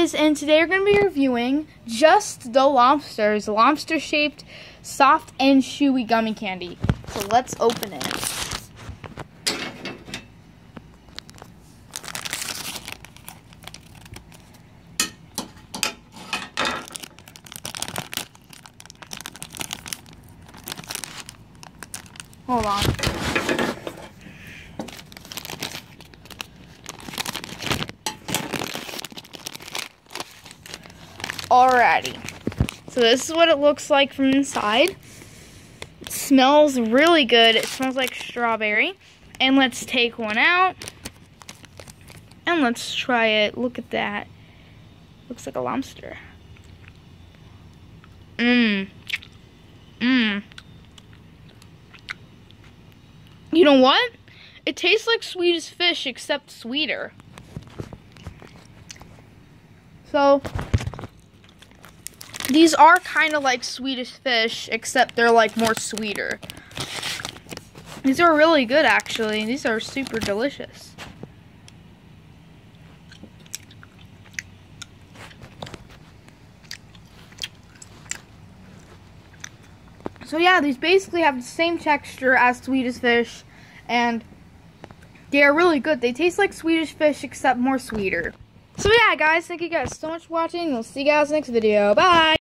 guys, and today we're going to be reviewing just the lobsters, lobster shaped soft and chewy gummy candy. So let's open it. Hold on. Alrighty. So this is what it looks like from inside. It smells really good. It smells like strawberry. And let's take one out. And let's try it. Look at that. Looks like a lobster. Mmm. Mmm. You know what? It tastes like Swedish fish except sweeter. So, these are kind of like Swedish fish, except they're like more sweeter. These are really good, actually. These are super delicious. So yeah, these basically have the same texture as Swedish fish, and they are really good. They taste like Swedish fish, except more sweeter. So yeah, guys, thank you guys so much for watching. We'll see you guys next video. Bye!